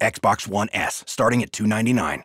Xbox One S, starting at $299.